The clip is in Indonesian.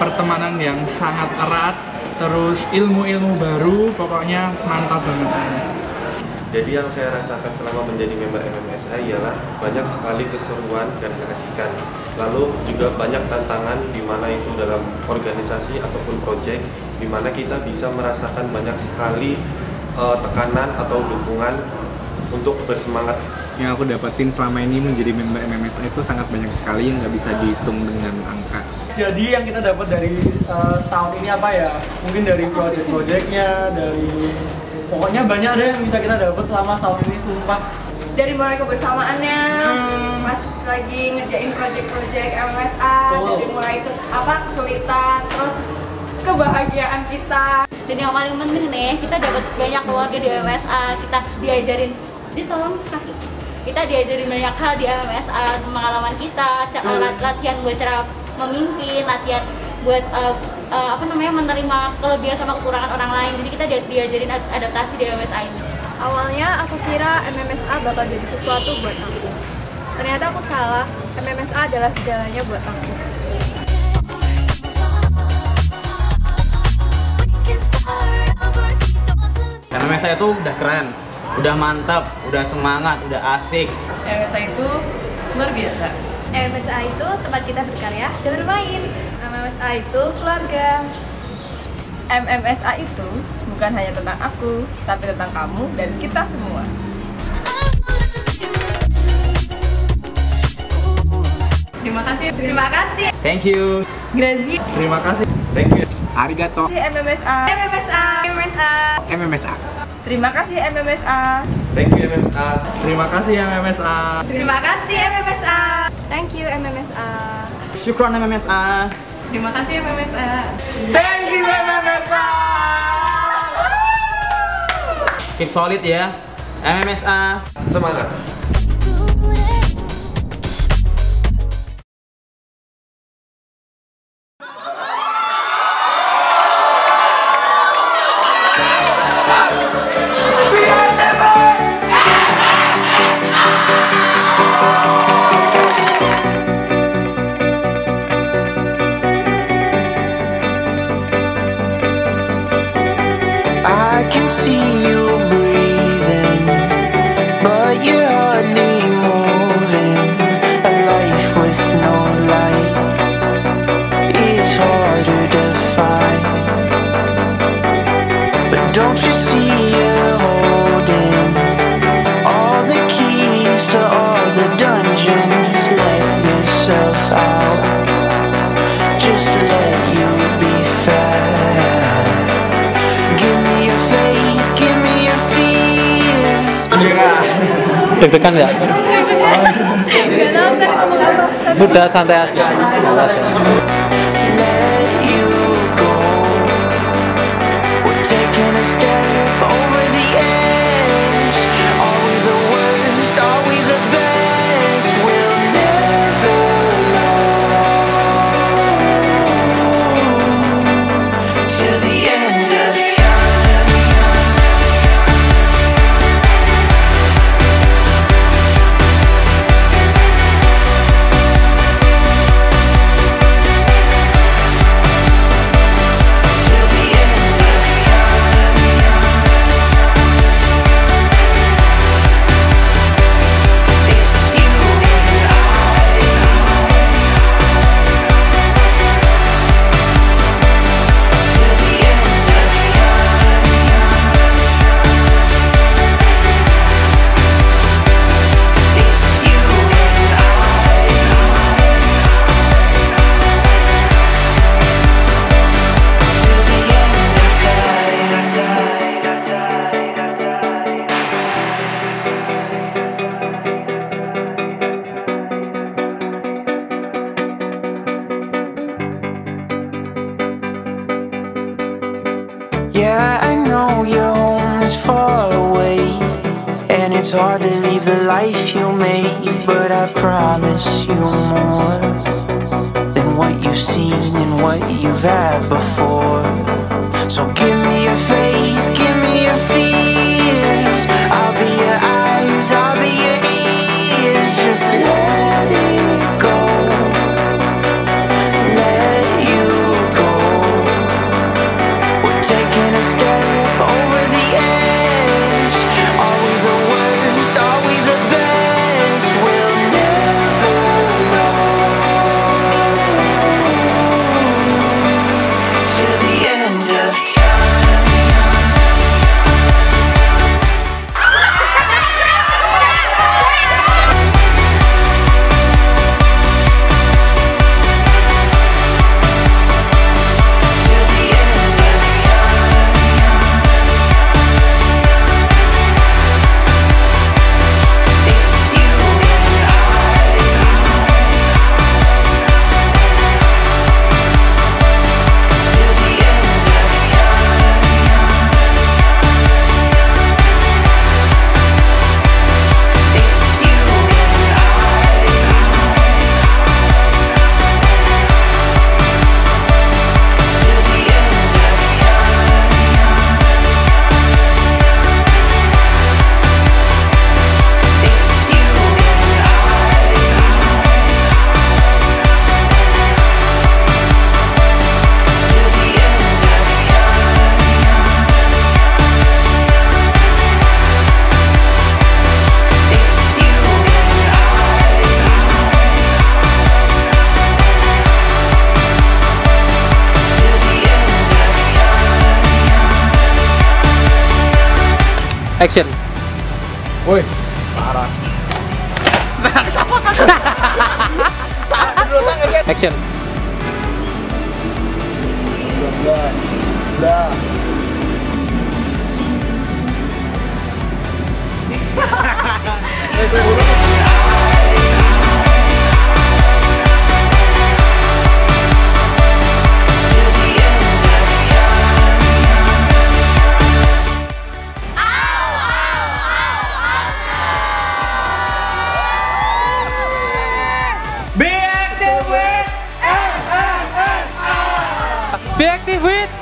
pertemanan yang sangat erat terus ilmu-ilmu baru pokoknya mantap banget Jadi yang saya rasakan selama menjadi member MMSA ialah banyak sekali keseruan dan keasikan. Lalu juga banyak tantangan di mana itu dalam organisasi ataupun proyek di mana kita bisa merasakan banyak sekali eh, tekanan atau dukungan untuk bersemangat yang aku dapetin selama ini menjadi member MMSA itu sangat banyak sekali yang nggak bisa dihitung dengan angka. Jadi yang kita dapat dari uh, setahun ini apa ya? Mungkin dari project-projectnya, dari pokoknya banyak deh yang bisa kita dapat selama setahun ini sumpah. dari mulai kebersamaannya Hmm. pas lagi ngerjain project-project MSA Betul. dari mulai ke apa kesulitan terus kebahagiaan kita dan yang paling penting nih kita dapat banyak keluarga di MMSA kita diajarin di tolong kaki kita diajarin banyak hal di MMSA pengalaman kita Hmm. lat- latihan buat cara memimpin latihan buat eh, eh, apa namanya menerima kelebihan sama kekurangan orang lain. Jadi kita di- diajarin ad- adaptasi di MMSA ini. Awalnya aku kira MMSA bakal jadi sesuatu buat aku. Ternyata aku salah. MMSA adalah segalanya buat aku. MMSA itu udah keren, udah mantap, udah semangat, udah asik. MMSA itu luar biasa MMSA itu tempat kita berkarya dan bermain MMSA itu keluarga MMSA itu bukan hanya tentang aku, tapi tentang kamu dan kita semua. terima kasih terima kasih Thank you. Grazi terima kasih Thank you. Arigato. MMSA. MMSA MMSA MMSA. Terima kasih MMSA. Thank you MMSA. terima kasih ya MMSA terima kasih MMSA thank you MMSA Syukron MMSA. terima kasih MMSA Thank you MMSA. Keep solid ya. MMSA. Semangat. Can see deg-degan nggak? Udah santai aja, santai aja. Yeah, I know your home is far away, and it's hard to leave the life you made. But I promise you more than what you've seen and what you've had before. Action. Woi, parah. Action. Be active with